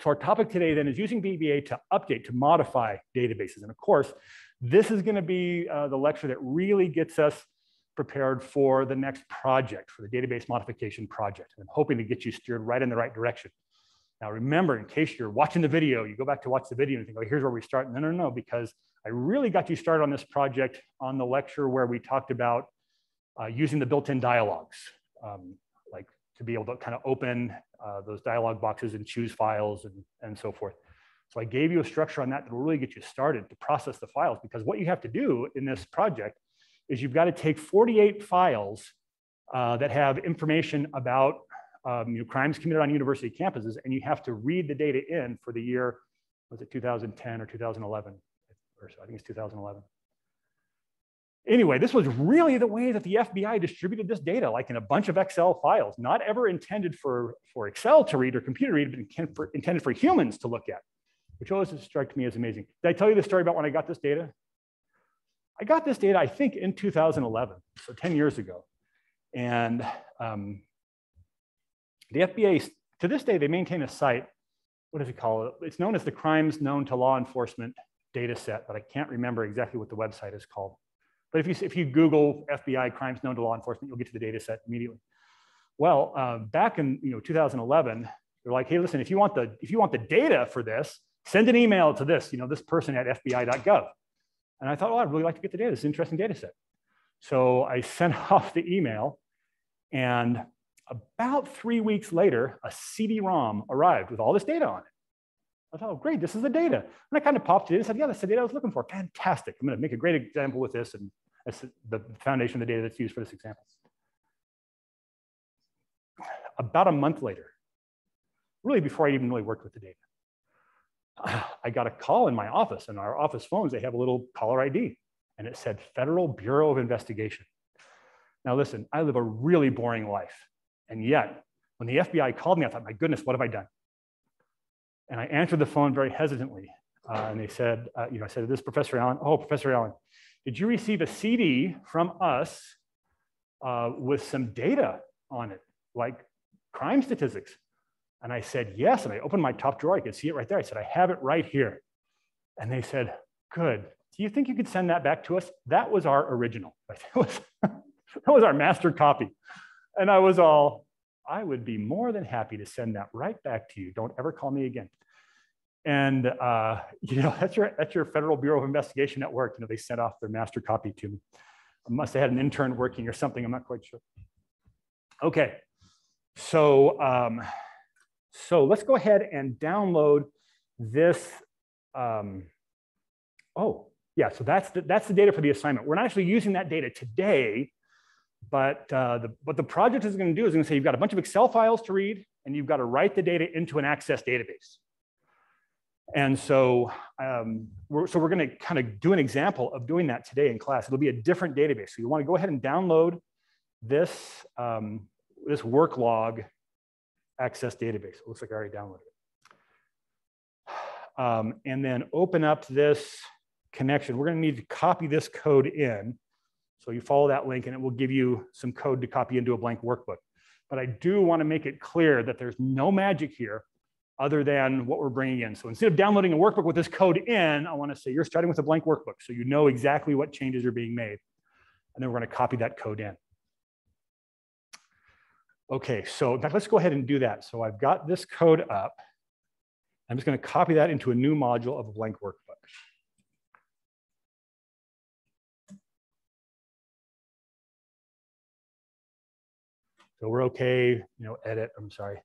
So our topic today then is using VBA to update, to modify databases. And of course, this is gonna be uh, the lecture that really gets us prepared for the next project, for the database modification project. I'm hoping to get you steered right in the right direction. Now remember, in case you're watching the video, you go back to watch the video and think, oh, here's where we start. No, no, no, because I really got you started on this project on the lecture where we talked about uh, using the built-in dialogues, um, to be able to kind of open uh, those dialog boxes and choose files and, and so forth. So I gave you a structure on that that will really get you started to process the files because what you have to do in this project is you've got to take 48 files uh, that have information about um, you know, crimes committed on university campuses, and you have to read the data in for the year, was it 2010 or 2011? Or so, I think it's 2011. Anyway, this was really the way that the FBI distributed this data, like in a bunch of Excel files, not ever intended for, for Excel to read or computer read, but intended for humans to look at, which always struck me as amazing. Did I tell you the story about when I got this data? I got this data, I think, in 2011, so 10 years ago. And um, the FBI, to this day, they maintain a site. What does it call it? It's known as the Crimes Known to Law Enforcement data set, but I can't remember exactly what the website is called. But if you, if you Google FBI crimes known to law enforcement, you'll get to the data set immediately. Well, uh, back in you know, 2011, they're like, hey, listen, if you want the if you want the data for this, send an email to this, you know, this person at FBI.gov. And I thought, oh, I'd really like to get the data. An interesting data set. So I sent off the email, and about three weeks later, a CD-ROM arrived with all this data on it. I thought, oh, great, this is the data. And I kind of popped it in and said, yeah, that's the data I was looking for. Fantastic. I'm going to make a great example with this, and the foundation of the data that's used for this example. About a month later, really before I even really worked with the data, I got a call in my office, and our office phones, they have a little caller ID, and it said Federal Bureau of Investigation. Now listen, I live a really boring life. And yet, when the FBI called me, I thought, my goodness, what have I done? And I answered the phone very hesitantly. Uh, and they said, uh, you know, I said, this Professor Allen. Oh, Professor Allen, did you receive a CD from us uh, with some data on it, like crime statistics? And I said, yes. And I opened my top drawer. I could see it right there. I said, I have it right here. And they said, good. Do you think you could send that back to us? That was our original. That was, that was our master copy. And I was all, I would be more than happy to send that right back to you. Don't ever call me again. And uh, you know, that's your that's your Federal Bureau of Investigation at work. You know, they sent off their master copy to me. I must have had an intern working or something. I'm not quite sure. Okay, so um, so let's go ahead and download this. Um, oh, yeah. So that's the, that's the data for the assignment. We're not actually using that data today but uh, the, what the project is going to do is going to say you've got a bunch of Excel files to read, and you've got to write the data into an Access database. And so, um, we're, so we're going to kind of do an example of doing that today in class. It'll be a different database. So you want to go ahead and download this, um, this work log Access database. It looks like I already downloaded it. Um, and then open up this connection. We're going to need to copy this code in. So you follow that link and it will give you some code to copy into a blank workbook. But I do want to make it clear that there's no magic here other than what we're bringing in. So instead of downloading a workbook with this code in, I want to say you're starting with a blank workbook. So you know exactly what changes are being made. And then we're going to copy that code in. Okay, so let's go ahead and do that. So I've got this code up. I'm just going to copy that into a new module of a blank workbook. So we're okay, you know, edit, I'm sorry,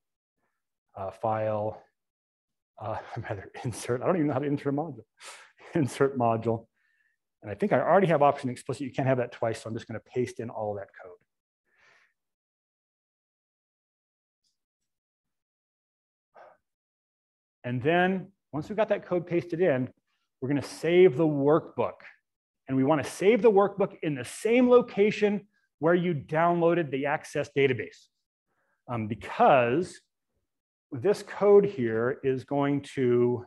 uh, file, uh, I'm rather insert, I don't even know how to insert a module, insert module. And I think I already have option explicit, you can't have that twice, so I'm just gonna paste in all that code. And then once we've got that code pasted in, we're gonna save the workbook. And we wanna save the workbook in the same location where you downloaded the Access database. Um, because this code here is going to,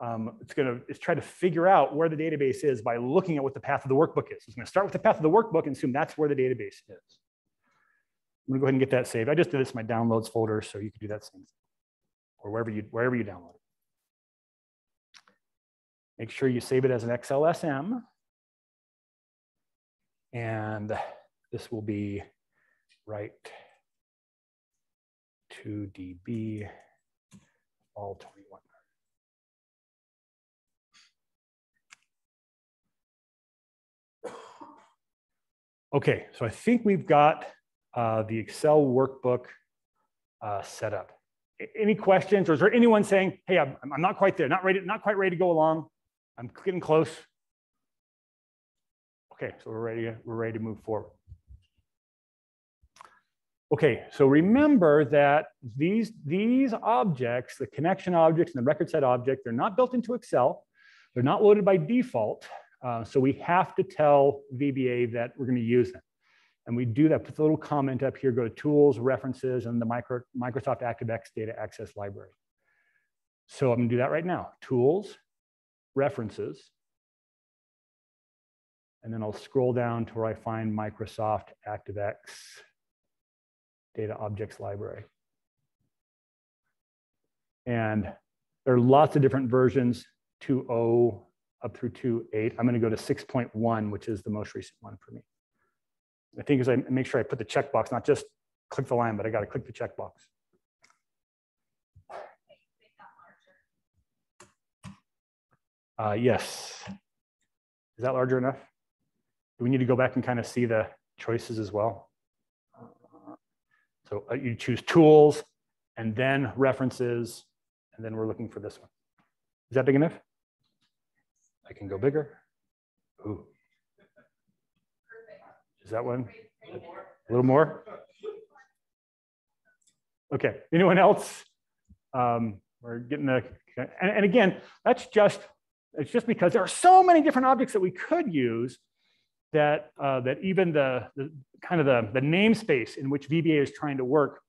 um, it's going to it's try to figure out where the database is by looking at what the path of the workbook is. It's going to start with the path of the workbook and assume that's where the database is. I'm going to go ahead and get that saved. I just did this in my downloads folder, so you can do that same thing. or wherever you, wherever you download it. Make sure you save it as an XLSM. And this will be right to DB all 21. Okay, so I think we've got uh, the Excel workbook uh, set up. Any questions, or is there anyone saying, "Hey, I'm, I'm not quite there, not ready, not quite ready to go along. I'm getting close." Okay, so we're ready. We're ready to move forward. Okay, so remember that these these objects, the connection objects and the record set object, they're not built into Excel. They're not loaded by default. Uh, so we have to tell VBA that we're going to use them. And we do that, put the little comment up here, go to Tools, References, and the micro, Microsoft ActiveX Data Access Library. So I'm going to do that right now. Tools, References, and then I'll scroll down to where I find Microsoft ActiveX Data Objects Library. And there are lots of different versions, 2.0 up through 2.8. I'm going to go to 6.1, which is the most recent one for me. I think as I make sure I put the checkbox, not just click the line, but I got to click the checkbox. Uh, yes. Is that larger enough? Do we need to go back and kind of see the choices as well? So uh, you choose tools and then references, and then we're looking for this one. Is that big enough? I can go bigger. Ooh. Is that one? A little more? Okay, anyone else? Um, we're getting the, and, and again, that's just, it's just because there are so many different objects that we could use that, uh, that even the, the kind of the, the namespace in which VBA is trying to work,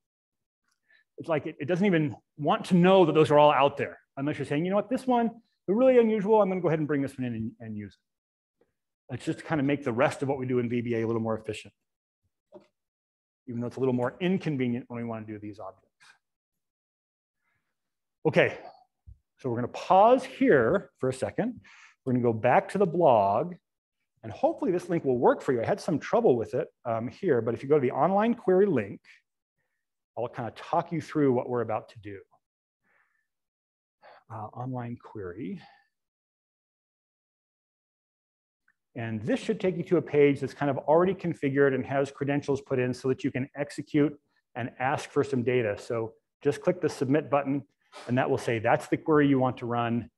it's like it, it doesn't even want to know that those are all out there unless you're saying, you know what, this one, really unusual. I'm going to go ahead and bring this one in and, and use it. It's just to kind of make the rest of what we do in VBA a little more efficient, even though it's a little more inconvenient when we want to do these objects. Okay, so we're going to pause here for a second. We're going to go back to the blog, and hopefully this link will work for you. I had some trouble with it um, here, but if you go to the online query link, I'll kind of talk you through what we're about to do. Uh, online query. And this should take you to a page that's kind of already configured and has credentials put in so that you can execute and ask for some data. So just click the submit button and that will say that's the query you want to run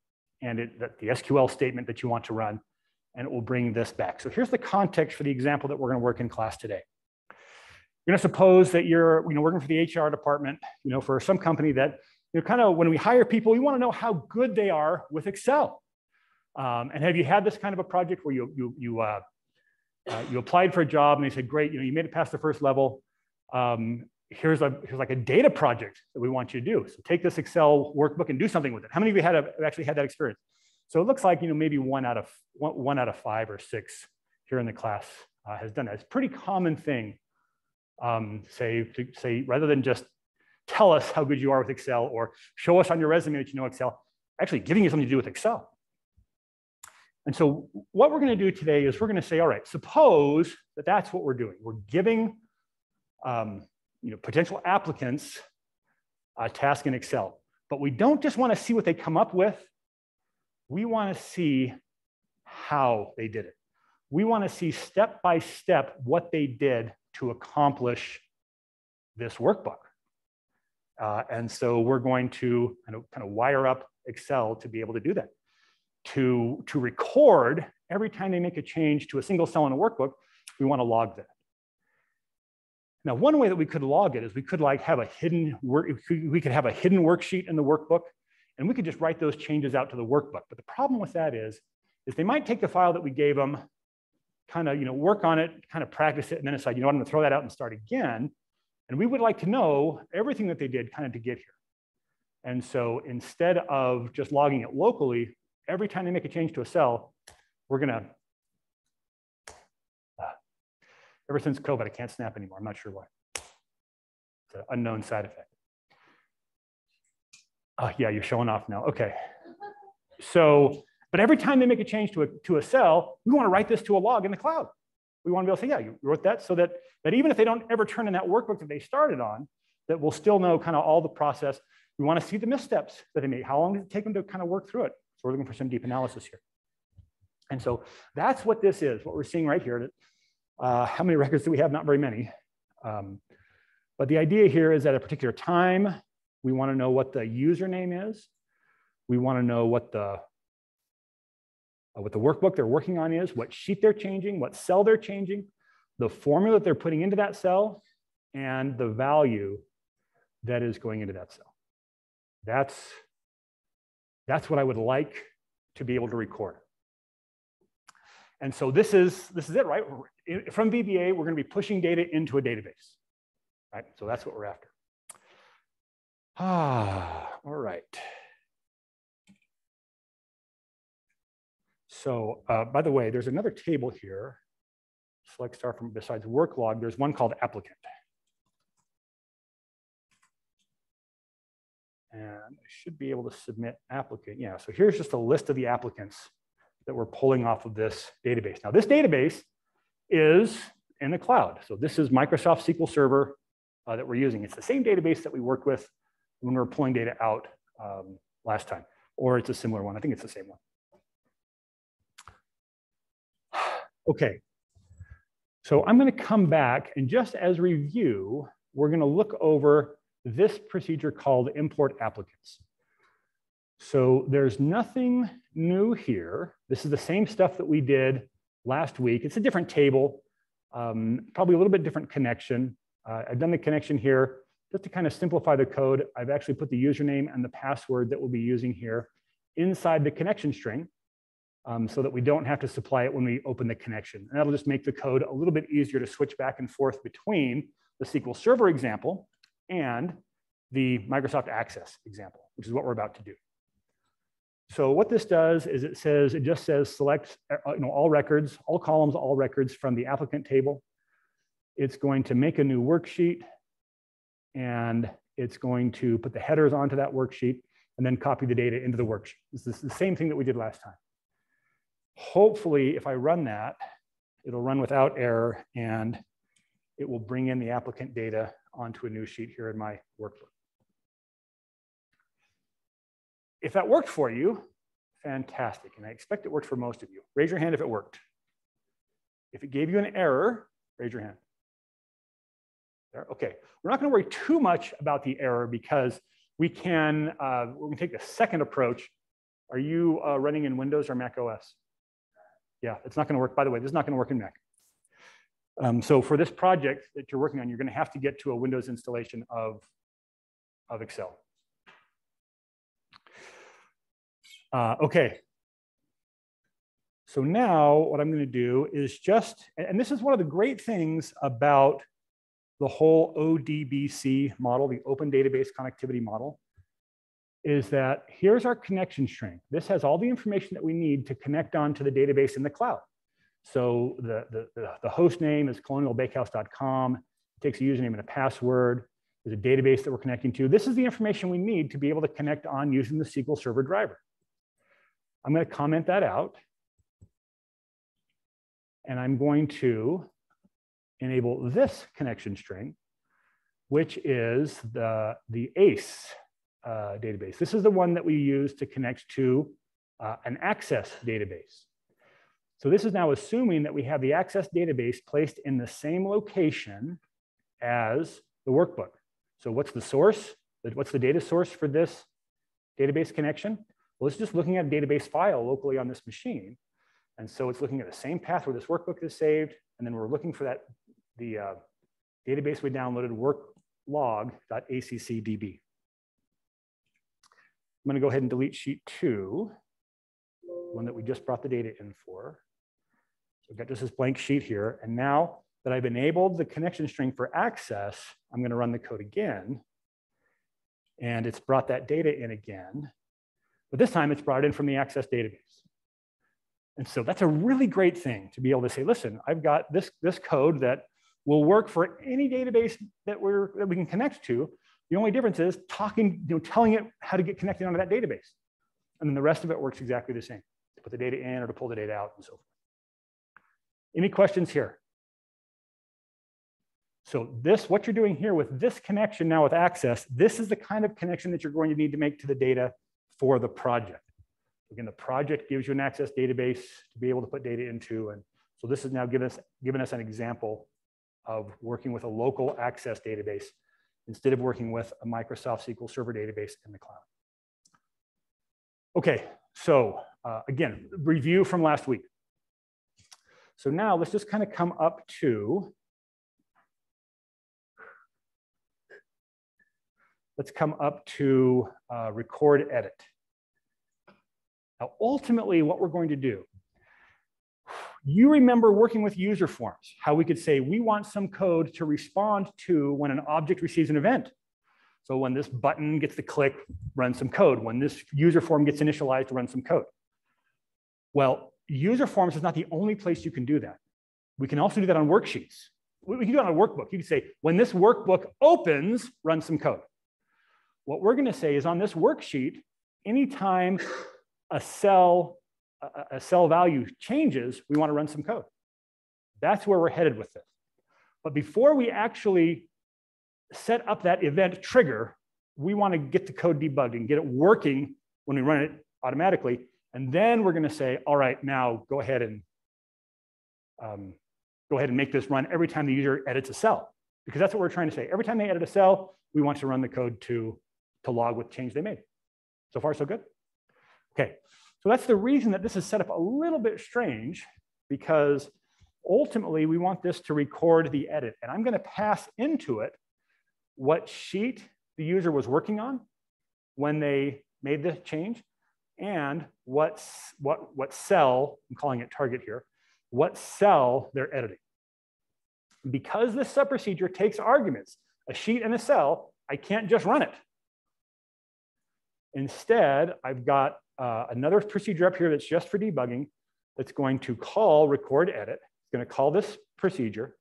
and it, the SQL statement that you want to run and it will bring this back. So here's the context for the example that we're gonna work in class today. You're gonna suppose that you're you know, working for the HR department you know, for some company that you know, kind of when we hire people, we wanna know how good they are with Excel. Um, and have you had this kind of a project where you, you, you, uh, uh, you applied for a job and they said, great, you know, you made it past the first level. Um, here's, a, here's like a data project that we want you to do. So take this Excel workbook and do something with it. How many of you had a, actually had that experience? So it looks like, you know, maybe one out of, one, one out of five or six here in the class uh, has done that. It's a pretty common thing, um, say, to say, rather than just tell us how good you are with Excel or show us on your resume that you know Excel, actually giving you something to do with Excel. And so what we're going to do today is we're going to say, all right, suppose that that's what we're doing. We're giving um, you know, potential applicants a task in Excel. But we don't just want to see what they come up with. We want to see how they did it. We want to see step by step what they did to accomplish this workbook. Uh, and so we're going to kind of, kind of wire up Excel to be able to do that to, to record every time they make a change to a single cell in a workbook, we want to log that. Now, one way that we could log it is we could like have a hidden work, we could have a hidden worksheet in the workbook, and we could just write those changes out to the workbook. But the problem with that is, is they might take the file that we gave them, kind of you know work on it, kind of practice it, and then decide, you know I'm going to throw that out and start again. And we would like to know everything that they did kind of to get here. And so instead of just logging it locally, every time they make a change to a cell, we're gonna, uh, ever since COVID, I can't snap anymore. I'm not sure why. It's an unknown side effect. Oh, yeah, you're showing off now. Okay. So, but every time they make a change to a, to a cell, we want to write this to a log in the cloud. We want to be able to say, yeah, you wrote that so that, that even if they don't ever turn in that workbook that they started on, that we'll still know kind of all the process. We want to see the missteps that they made. How long did it take them to kind of work through it? So we're looking for some deep analysis here. And so that's what this is, what we're seeing right here. Uh, how many records do we have? Not very many. Um, but the idea here is at a particular time, we want to know what the username is. We want to know what the uh, what the workbook they're working on is, what sheet they're changing, what cell they're changing, the formula that they're putting into that cell, and the value that is going into that cell. That's, that's what I would like to be able to record. And so this is, this is it, right? From VBA, we're going to be pushing data into a database, right? So that's what we're after. Ah, all right. So uh, by the way, there's another table here. Select star from besides work log, there's one called applicant. And I should be able to submit applicant. Yeah, so here's just a list of the applicants that we're pulling off of this database. Now this database is in the cloud. So this is Microsoft SQL Server uh, that we're using. It's the same database that we worked with when we were pulling data out um, last time, or it's a similar one. I think it's the same one. Okay, so I'm gonna come back and just as review, we're gonna look over this procedure called import applicants. So there's nothing new here. This is the same stuff that we did last week. It's a different table, um, probably a little bit different connection. Uh, I've done the connection here just to kind of simplify the code. I've actually put the username and the password that we'll be using here inside the connection string um, so that we don't have to supply it when we open the connection. And that'll just make the code a little bit easier to switch back and forth between the SQL Server example and the Microsoft Access example, which is what we're about to do. So what this does is it says, it just says select uh, you know, all records, all columns, all records from the applicant table. It's going to make a new worksheet and it's going to put the headers onto that worksheet and then copy the data into the worksheet. This is the same thing that we did last time. Hopefully, if I run that, it'll run without error and it will bring in the applicant data onto a new sheet here in my workbook. If that worked for you, fantastic. And I expect it worked for most of you. Raise your hand if it worked. If it gave you an error, raise your hand. There, okay. We're not going to worry too much about the error because we can, uh, we can take the second approach. Are you uh, running in Windows or Mac OS? Yeah, it's not going to work. By the way, this is not going to work in Mac. Um, so for this project that you're working on, you're going to have to get to a Windows installation of, of Excel. Uh, okay. So now what I'm going to do is just, and this is one of the great things about the whole ODBC model, the Open Database Connectivity Model, is that here's our connection string. This has all the information that we need to connect on to the database in the cloud. So the, the, the, host name is colonialbakehouse.com, It takes a username and a password. There's a database that we're connecting to. This is the information we need to be able to connect on using the SQL Server driver. I'm going to comment that out. And I'm going to enable this connection string, which is the, the ACE uh, database. This is the one that we use to connect to uh, an access database. So this is now assuming that we have the access database placed in the same location as the workbook. So what's the source? What's the data source for this database connection? Well, it's just looking at a database file locally on this machine. And so it's looking at the same path where this workbook is saved. And then we're looking for that, the uh, database we downloaded worklog.accdb. I'm going to go ahead and delete sheet two, one that we just brought the data in for. So I've got just this blank sheet here. And now that I've enabled the connection string for access, I'm going to run the code again. And it's brought that data in again. But this time it's brought in from the access database. And so that's a really great thing to be able to say, listen, I've got this, this code that will work for any database that, we're, that we can connect to, The only difference is talking, you know, telling it how to get connected onto that database. And then the rest of it works exactly the same, to put the data in or to pull the data out and so forth. Any questions here? So this, what you're doing here with this connection now with access, this is the kind of connection that you're going to need to make to the data for the project. Again, the project gives you an access database to be able to put data into. And so this is now giving us, giving us an example of working with a local access database instead of working with a Microsoft SQL Server database in the cloud. Okay, so uh, again, review from last week. So now let's just kind of come up to, let's come up to uh, record edit. Now, ultimately, what we're going to do, you remember working with user forms, how we could say we want some code to respond to when an object receives an event. So when this button gets the click, run some code. When this user form gets initialized, run some code. Well, user forms is not the only place you can do that. We can also do that on worksheets. We can do it on a workbook. You can say, when this workbook opens, run some code. What we're going to say is on this worksheet, anytime a cell, a, cell value changes, we want to run some code. That's where we're headed with this. But before we actually set up that event trigger, we want to get the code debugged and get it working when we run it automatically. And then we're going to say, all right, now go ahead and um, go ahead and make this run every time the user edits a cell, because that's what we're trying to say. Every time they edit a cell, we want to run the code to, to log what change they made. So far, so good? Okay, so that's the reason that this is set up a little bit strange because ultimately we want this to record the edit. And I'm gonna pass into it what sheet the user was working on when they made the change and what, what, what cell, I'm calling it target here, what cell they're editing. Because this subprocedure takes arguments, a sheet and a cell, I can't just run it. Instead, I've got uh, another procedure up here that's just for debugging that's going to call record edit. It's going to call this procedure.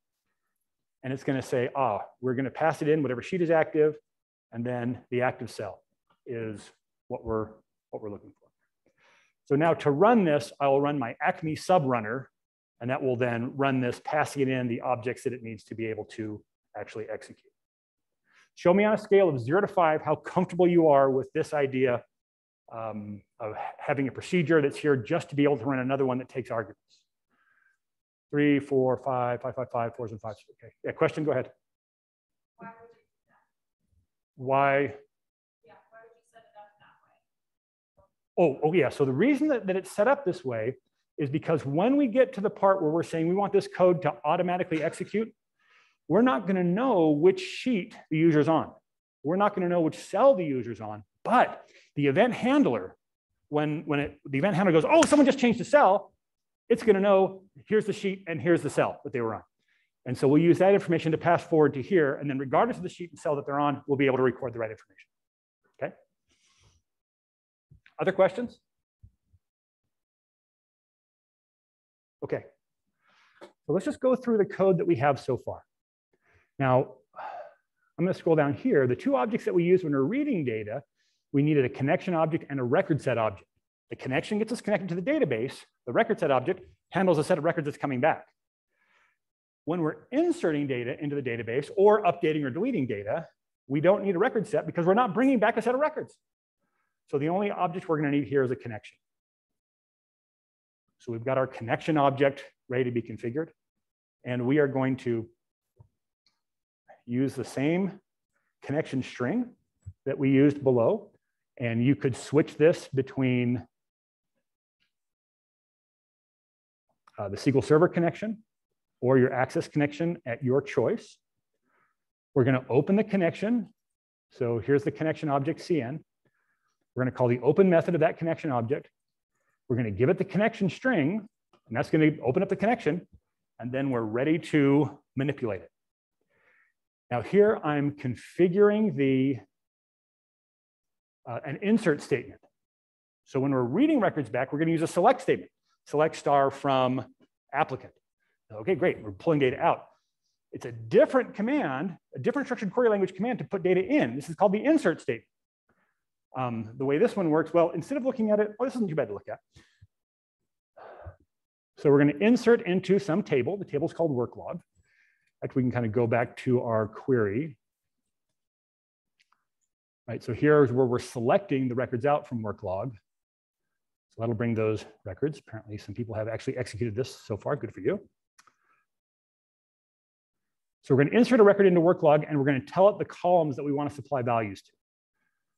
And it's going to say, ah, we're going to pass it in whatever sheet is active. And then the active cell is what we're, what we're looking for. So now to run this, I will run my Acme sub runner And that will then run this, passing it in the objects that it needs to be able to actually execute. Show me on a scale of zero to five how comfortable you are with this idea um, of having a procedure that's here just to be able to run another one that takes arguments. Three, four, five, five, five, five, fours and fives. Okay. Yeah, question, go ahead. Why? why? Yeah, why would you set it up that way? Oh, oh yeah. So the reason that, that it's set up this way is because when we get to the part where we're saying we want this code to automatically execute, we're not going to know which sheet the user's on. We're not going to know which cell the user's on, but the event handler, when, when it, the event handler goes, oh, someone just changed the cell, it's going to know here's the sheet and here's the cell that they were on. And so we'll use that information to pass forward to here. And then regardless of the sheet and cell that they're on, we'll be able to record the right information. Okay. Other questions? Okay. So let's just go through the code that we have so far. Now, I'm going to scroll down here. The two objects that we use when we're reading data we needed a connection object and a record set object. The connection gets us connected to the database. The record set object handles a set of records that's coming back. When we're inserting data into the database or updating or deleting data, we don't need a record set because we're not bringing back a set of records. So the only object we're going to need here is a connection. So we've got our connection object ready to be configured. And we are going to use the same connection string that we used below. And you could switch this between uh, the SQL Server connection or your Access connection at your choice. We're going to open the connection. So here's the connection object CN. We're going to call the open method of that connection object. We're going to give it the connection string, and that's going to open up the connection. And then we're ready to manipulate it. Now here I'm configuring the uh, an insert statement. So when we're reading records back, we're going to use a select statement, select star from applicant. Okay, great, we're pulling data out. It's a different command, a different structured query language command to put data in. This is called the insert statement. Um, the way this one works, well, instead of looking at it, oh, this isn't too bad to look at. So we're going to insert into some table. The table is called work log. In fact, we can kind of go back to our query. Right, so here's where we're selecting the records out from work log. So that'll bring those records. Apparently some people have actually executed this so far, good for you. So we're gonna insert a record into work log and we're gonna tell it the columns that we wanna supply values to.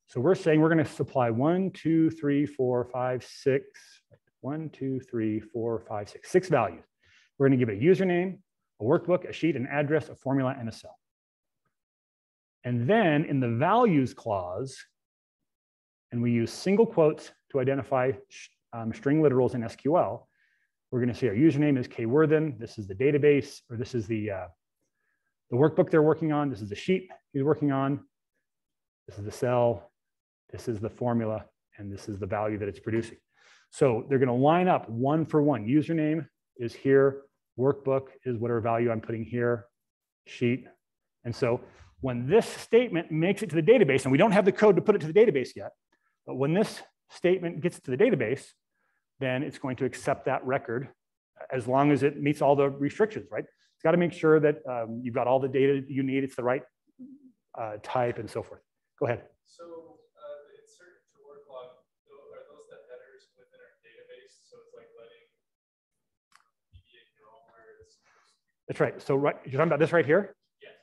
So we're saying we're gonna supply one, two, three, four, five, six, one, two, three, four, five, six, six values. We're going to give it a username, a workbook, a sheet, an address, a formula, and a cell. And then in the values clause, and we use single quotes to identify um, string literals in SQL, we're going to say our username is kworthen. This is the database, or this is the, uh, the workbook they're working on. This is the sheet he's working on. This is the cell. This is the formula, and this is the value that it's producing. So they're going to line up one for one. Username is here, workbook is whatever value I'm putting here, sheet. And so when this statement makes it to the database, and we don't have the code to put it to the database yet, but when this statement gets to the database, then it's going to accept that record as long as it meets all the restrictions, right? It's got to make sure that um, you've got all the data you need, it's the right uh, type and so forth. Go ahead. So uh, insert to work log, are those the headers within our database? So it's like letting That's right. So right, you're talking about this right here?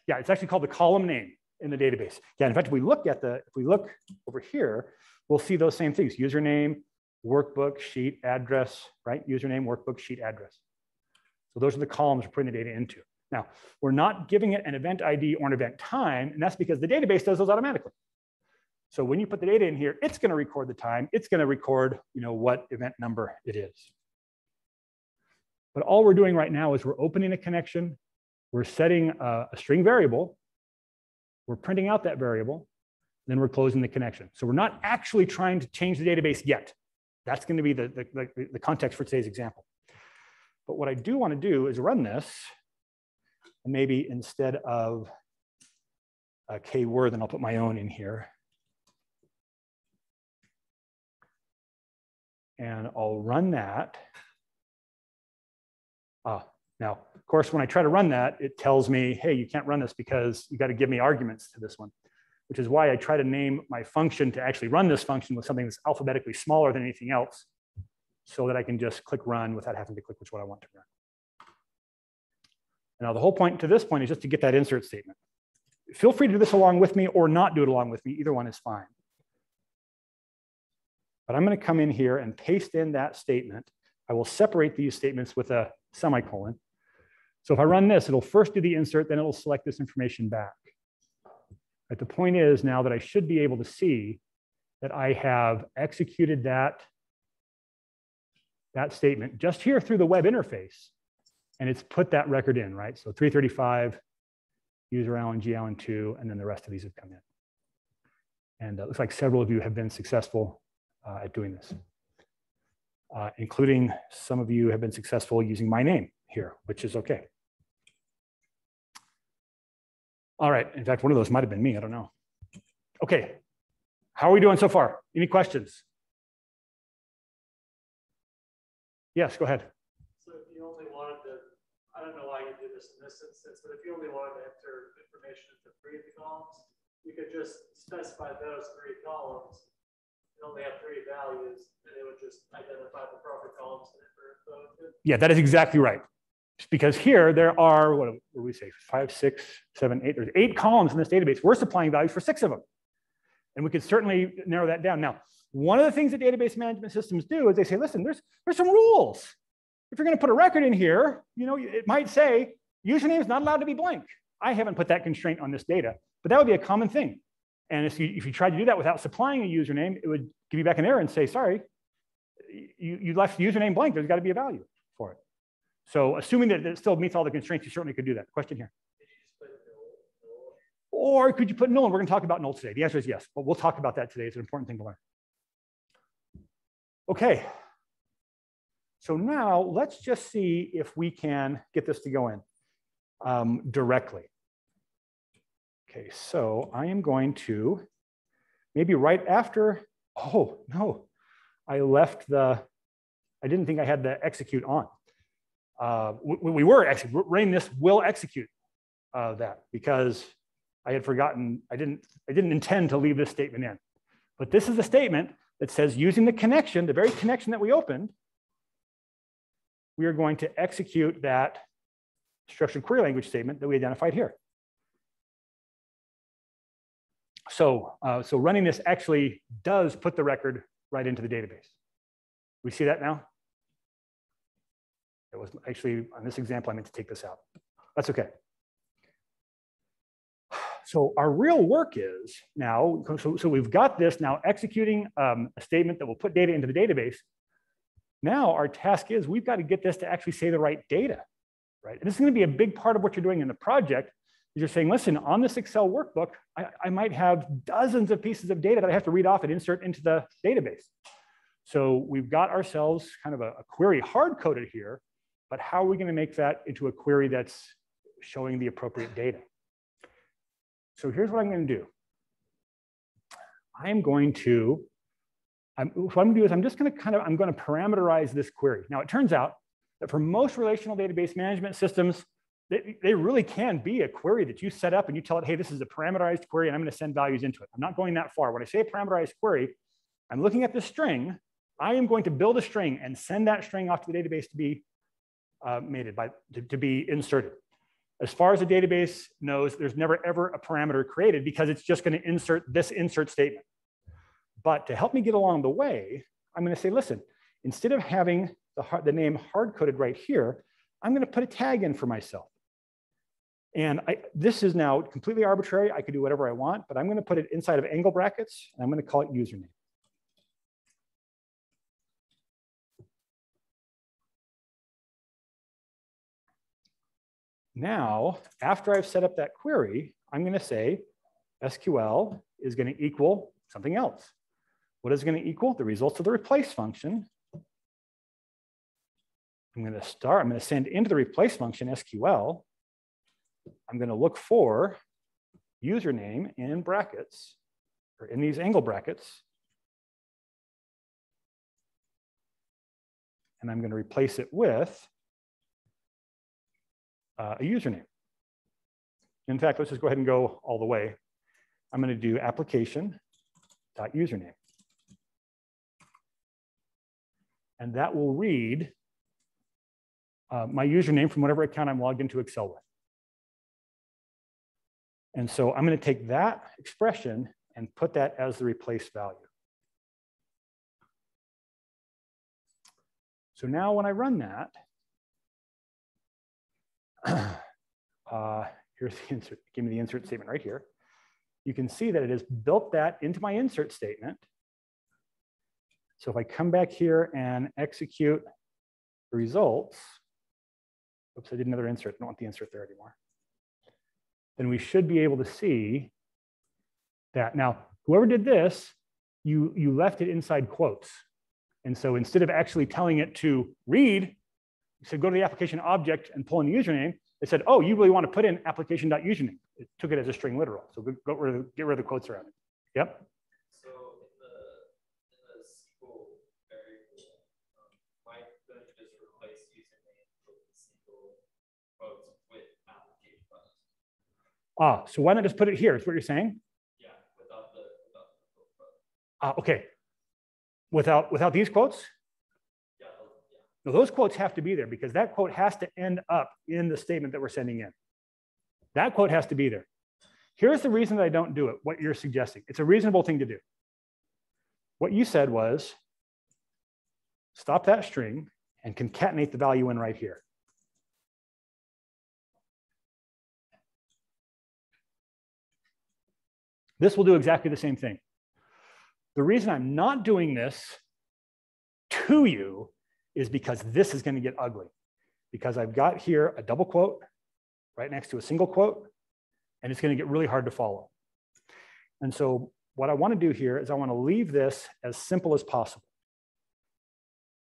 Yeah, it's actually called the column name in the database. Yeah, in fact, if we look at the, if we look over here, we'll see those same things, username, workbook, sheet, address, right? Username, workbook, sheet, address. So those are the columns we're putting the data into. Now, we're not giving it an event ID or an event time, and that's because the database does those automatically. So when you put the data in here, it's going to record the time. It's going to record, you know, what event number it is. But all we're doing right now is we're opening a connection, we're setting a, a string variable, we're printing out that variable, then we're closing the connection. So we're not actually trying to change the database yet. That's going to be the, the, the, the context for today's example. But what I do want to do is run this, and maybe instead of a kworthen I'll put my own in here. And I'll run that. Uh, now, of course, when I try to run that, it tells me, hey, you can't run this because you got to give me arguments to this one, which is why I try to name my function to actually run this function with something that's alphabetically smaller than anything else so that I can just click run without having to click which one I want to run. now the whole point to this point is just to get that insert statement. Feel free to do this along with me or not do it along with me. Either one is fine. But I'm going to come in here and paste in that statement. I will separate these statements with a semicolon. So if I run this, it'll first do the insert, then it'll select this information back. But the point is now that I should be able to see that I have executed that, that statement just here through the web interface, and it's put that record in, right? So 335, user Allen, G Allen 2, and then the rest of these have come in. And it looks like several of you have been successful uh, at doing this uh, including some of you have been successful using my name here, which is okay. All right, in fact, one of those might have been me, I don't know. Okay, how are we doing so far? Any questions? Yes, go ahead. So if you only wanted to, I don't know why you do this in this instance, but if you only wanted to enter information into three of the columns, you could just specify those three columns and only have three values, and it would just identify the proper columns Yeah, that is exactly right. Because here there are, what do we say, five, six, seven, eight, there's eight columns in this database. We're supplying values for six of them. And we could certainly narrow that down. Now, one of the things that database management systems do is they say, listen, there's, there's some rules. If you're going to put a record in here, you know, it might say username is not allowed to be blank. I haven't put that constraint on this data, but that would be a common thing. And if you, if you tried to do that without supplying a username, it would give you back an error and say, sorry, you, you left the username blank. There's got to be a value for it. So assuming that it still meets all the constraints, you certainly could do that. Question here. Or could you put null? We're going to talk about null today. The answer is yes, but we'll talk about that today. It's an important thing to learn. Okay. So now let's just see if we can get this to go in. um, directly. Okay, so I am going to, maybe right after, oh, no, I left the, I didn't think I had the execute on. Uh, we, we were actually, running this will execute uh, that because I had forgotten, I didn't, I didn't intend to leave this statement in. But this is a statement that says using the connection, the very connection that we opened, we are going to execute that structured query language statement that we identified here. So, uh, so running this actually does put the record right into the database. We see that now? It was actually, on this example, I meant to take this out. That's okay. So our real work is now, so, so we've got this now executing um, a statement that will put data into the database. Now our task is we've got to get this to actually say the right data, right? And this is going to be a big part of what you're doing in the project. Is you're saying, listen, on this Excel workbook, I, I might have dozens of pieces of data that I have to read off and insert into the database. So we've got ourselves kind of a, a query hard coded here, but how are we going to make that into a query that's showing the appropriate data? So here's what I'm going to do. I'm going to, I'm, what I'm going to do is I'm just going to kind of, I'm going to parameterize this query. Now, it turns out that for most relational database management systems, they, they really can be a query that you set up and you tell it, hey, this is a parameterized query and I'm going to send values into it. I'm not going that far. When I say a parameterized query, I'm looking at the string. I am going to build a string and send that string off to the database to be uh, mated by to, to be inserted. As far as the database knows, there's never ever a parameter created because it's just going to insert this insert statement. But to help me get along the way, I'm going to say, listen, instead of having the, the name hard-coded right here, I'm going to put a tag in for myself. And I, this is now completely arbitrary. I could do whatever I want, but I'm going to put it inside of angle brackets, and I'm going to call it username. Now, after I've set up that query, I'm going to say SQL is going to equal something else. What is going to equal? The results of the replace function. I'm going to start, I'm going to send into the replace function SQL. I'm going to look for username in brackets, or in these angle brackets. And I'm going to replace it with uh, a username. In fact, let's just go ahead and go all the way. I'm going to do application.username. And that will read uh, my username from whatever account I'm logged into Excel with. And so I'm going to take that expression and put that as the replace value. So now when I run that, uh, here's the insert, give me the insert statement right here. You can see that it has built that into my insert statement. So if I come back here and execute the results, oops, I did another insert, I don't want the insert there anymore. Then we should be able to see that. Now, whoever did this, you, you left it inside quotes. And so instead of actually telling it to read said, go to the application object and pull in the username. It said, oh, you really want to put in application.username. It took it as a string literal. So go rid of, get rid of the quotes around it. Yep. So in the, in the SQL variable, um, why don't you just replace username with single quotes with application button? Ah, so why not just put it here? Is what you're saying? Yeah, without the, without the quote. Ah, okay. Without, without these quotes? Now, those quotes have to be there because that quote has to end up in the statement that we're sending in. That quote has to be there. Here's the reason that I don't do it, what you're suggesting. It's a reasonable thing to do. What you said was stop that string and concatenate the value in right here. This will do exactly the same thing. The reason I'm not doing this to you is because this is going to get ugly. Because I've got here a double quote right next to a single quote, and it's going to get really hard to follow. And so what I want to do here is I want to leave this as simple as possible.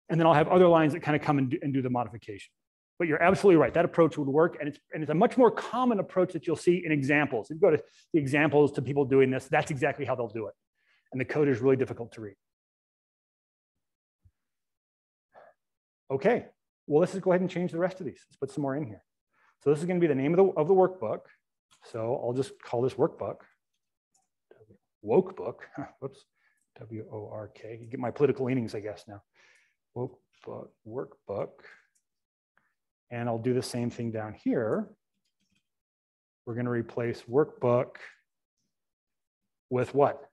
And then I'll have other lines that kind of come and do, and do the modification. but you're absolutely right. That approach would work. And it's, and it's a much more common approach that you'll see in examples. If you go to the examples to people doing this, that's exactly how they'll do it. And the code is really difficult to read. Okay, well, let's just go ahead and change the rest of these. Let's put some more in here. So this is going to be the name of the, of the workbook. So I'll just call this workbook. Woke book. Whoops. W O R K. You get my political leanings, I guess, now. Woke book, workbook. And I'll do the same thing down here. We're going to replace workbook with what?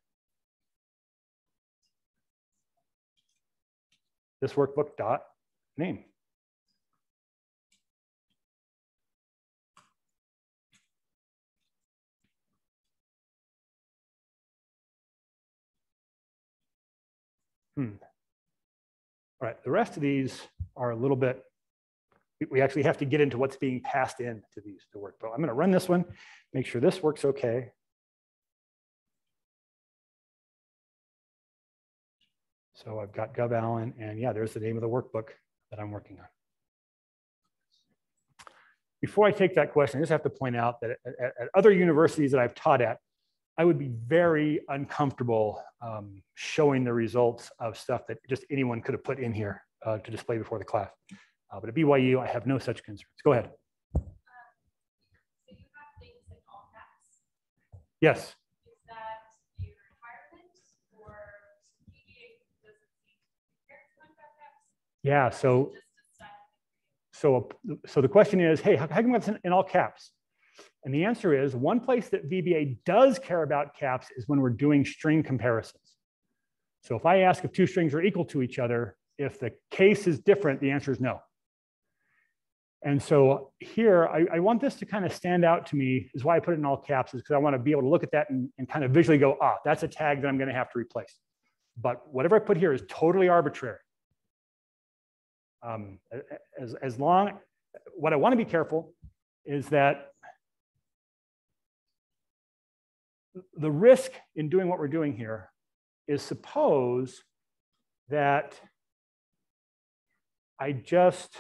This workbook dot name. Hmm. All right, the rest of these are a little bit, we actually have to get into what's being passed in to these to work. But I'm gonna run this one, make sure this works okay. So I've got GovAllen and yeah, there's the name of the workbook that I'm working on. Before I take that question, I just have to point out that at, at other universities that I've taught at, I would be very uncomfortable um, showing the results of stuff that just anyone could have put in here uh, to display before the class. Uh, but at BYU, I have no such concerns. Go ahead. Um, yes. Yeah, so so so the question is, hey, how, how come it's in, in all caps? And the answer is one place that VBA does care about caps is when we're doing string comparisons. So if I ask if two strings are equal to each other, if the case is different, the answer is no. And so here, I, I want this to kind of stand out to me, is why I put it in all caps, is because I want to be able to look at that and, and kind of visually go, ah, that's a tag that I'm going to have to replace. But whatever I put here is totally arbitrary. Um, as, as long, what I want to be careful is that the risk in doing what we're doing here is suppose that I just,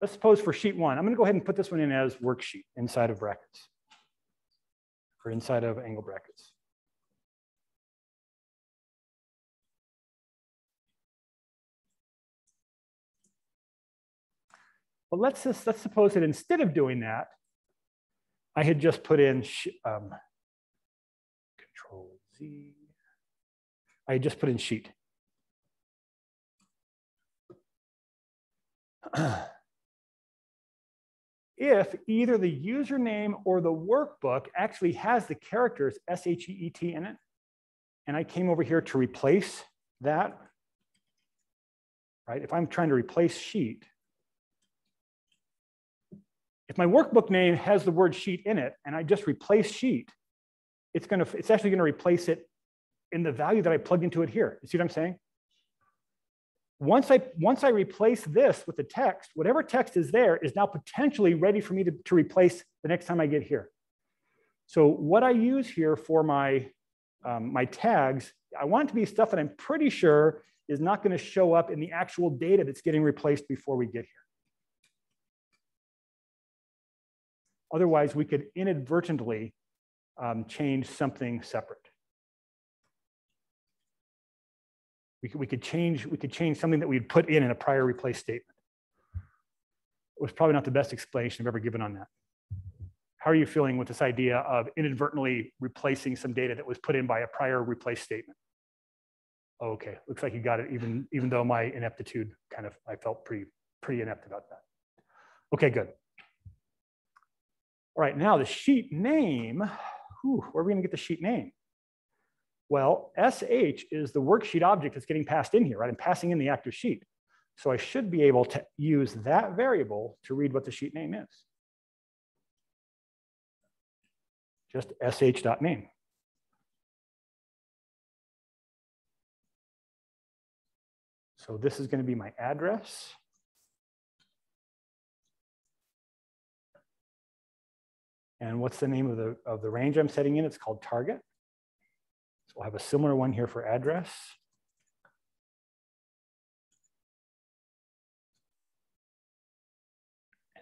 let's suppose for sheet one, I'm gonna go ahead and put this one in as worksheet inside of brackets or inside of angle brackets. But let's just, let's suppose that instead of doing that, I had just put in um, Z. I had just put in sheet. if either the username or the workbook actually has the characters S-H-E-E-T in it, and I came over here to replace that, right? If I'm trying to replace sheet, if my workbook name has the word sheet in it and I just replace sheet, it's going to, it's actually going to replace it in the value that I plugged into it here. You see what I'm saying? Once I, once I replace this with the text, whatever text is there is now potentially ready for me to, to replace the next time I get here. So what I use here for my, um, my tags, I want it to be stuff that I'm pretty sure is not going to show up in the actual data that's getting replaced before we get here. Otherwise, we could inadvertently um, change something separate. We could, we could change we could change something that we'd put in in a prior replace statement. It was probably not the best explanation I've ever given on that. How are you feeling with this idea of inadvertently replacing some data that was put in by a prior replace statement? okay, looks like you got it, even, even though my ineptitude kind of, I felt pretty, pretty inept about that. Okay, good. All right, now the sheet name whew, where are we gonna get the sheet name? Well, SH is the worksheet object that's getting passed in here, right? I'm passing in the active sheet. So I should be able to use that variable to read what the sheet name is. Just sh.name. So this is going to be my address. And what's the name of the, of the range I'm setting in? It's called target. So we'll have a similar one here for address.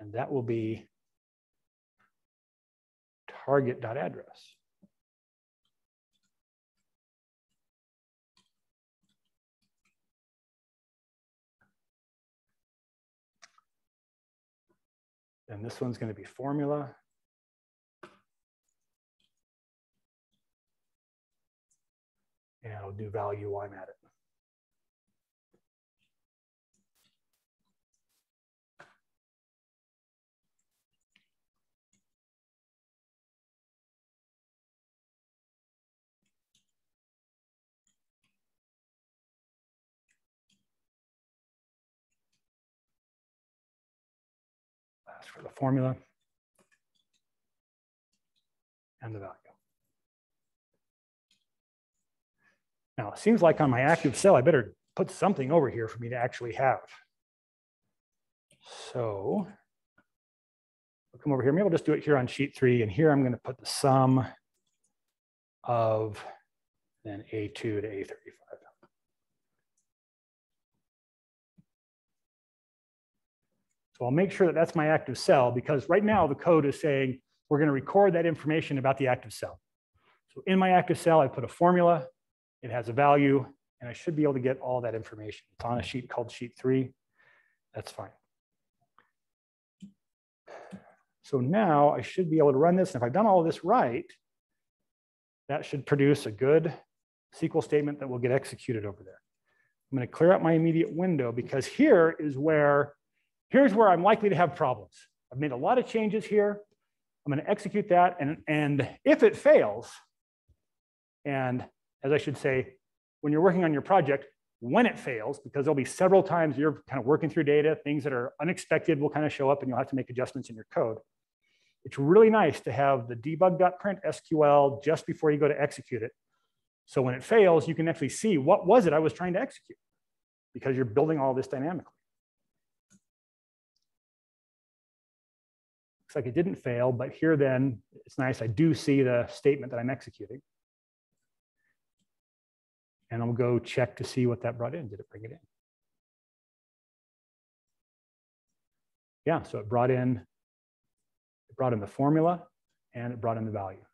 And that will be target.address. And this one's going to be formula. And I'll do value while I'm at it. Ask for the formula and the value. Now, it seems like on my active cell, I better put something over here for me to actually have. So I'll come over here. Maybe I'll just do it here on sheet three. And here I'm going to put the sum of then A2 to A35. So I'll make sure that that's my active cell because right now the code is saying we're going to record that information about the active cell. So in my active cell, I put a formula, it has a value, and I should be able to get all that information. It's on a sheet called sheet three. That's fine. So now I should be able to run this. And if I've done all this right, that should produce a good SQL statement that will get executed over there. I'm going to clear out my immediate window because here is where Here's where I'm likely to have problems. I've made a lot of changes here. I'm going to execute that. And, and if it fails, and as I should say, when you're working on your project, when it fails, because there'll be several times you're kind of working through data, things that are unexpected will kind of show up and you'll have to make adjustments in your code. It's really nice to have the debug.print SQL just before you go to execute it. So when it fails, you can actually see what was it I was trying to execute because you're building all this dynamically. Looks like it didn't fail, but here then, it's nice, I do see the statement that I'm executing. And I'll go check to see what that brought in. Did it bring it in? Yeah, so it brought in, it brought in the formula and it brought in the value.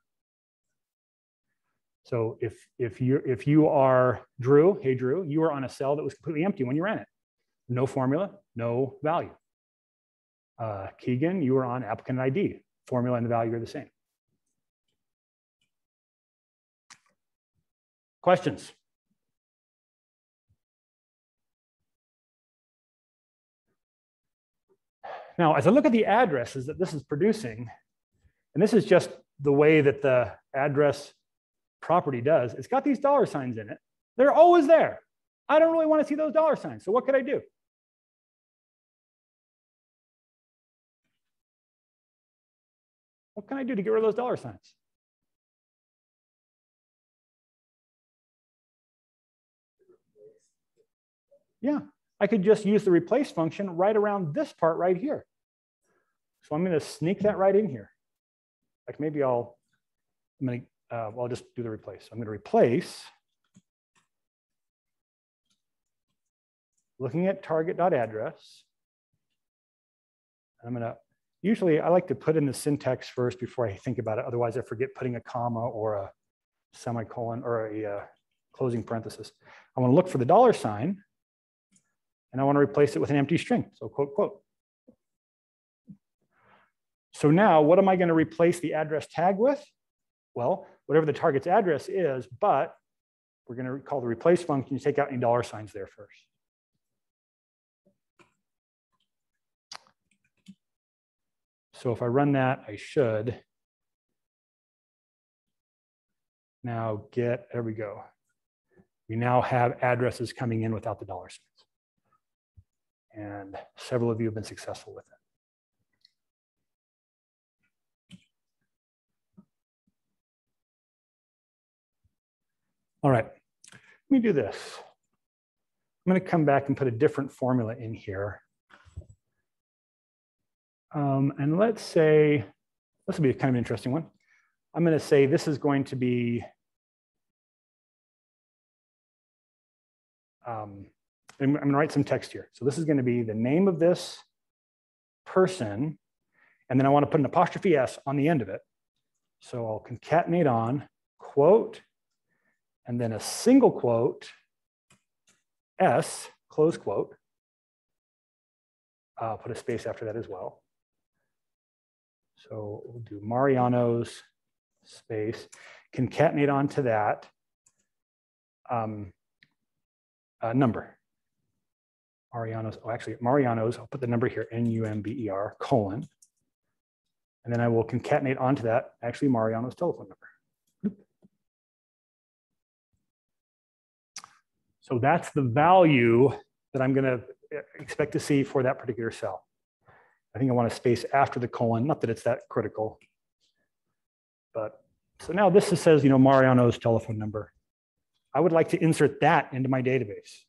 So if, if, you if you are Drew, hey Drew, you are on a cell that was completely empty when you ran it. No formula, no value. Uh, Keegan, you were on applicant ID. Formula and the value are the same. Questions? Now, as I look at the addresses that this is producing, and this is just the way that the address property does, it's got these dollar signs in it. They're always there. I don't really want to see those dollar signs. So what could I do? What can I do to get rid of those dollar signs? Yeah, I could just use the replace function right around this part right here. So I'm going to sneak that right in here. Like maybe I'll, I'm going to, uh, I'll just do the replace. I'm going to replace looking at target.address. And I'm going to Usually I like to put in the syntax first before I think about it. Otherwise I forget putting a comma or a semicolon or a uh, closing parenthesis. I want to look for the dollar sign and I want to replace it with an empty string. So quote, quote. So now what am I going to replace the address tag with? Well, whatever the target's address is, but we're going to call the replace function to take out any dollar signs there first. So if I run that, I should now get, there we go. We now have addresses coming in without the dollar signs. And several of you have been successful with it. All right, let me do this. I'm going to come back and put a different formula in here um, and let's say, this will be kind of an interesting one. I'm going to say this is going to be, um, I'm, I'm to write some text here. So this is going to be the name of this person, and then I want to put an apostrophe S on the end of it. So I'll concatenate on quote, and then a single quote, S, close quote. I'll put a space after that as well. So we'll do Mariano's space, concatenate onto that um, uh, number. Mariano's, oh, actually, Mariano's, I'll put the number here, N-U-M-B-E-R, colon. And then I will concatenate onto that, actually, Mariano's telephone number. So that's the value that I'm going to uh, expect to see for that particular cell. I think I want a space after the colon, not that it's that critical. But so now this says, you know, Mariano's telephone number. I would like to insert that into my database.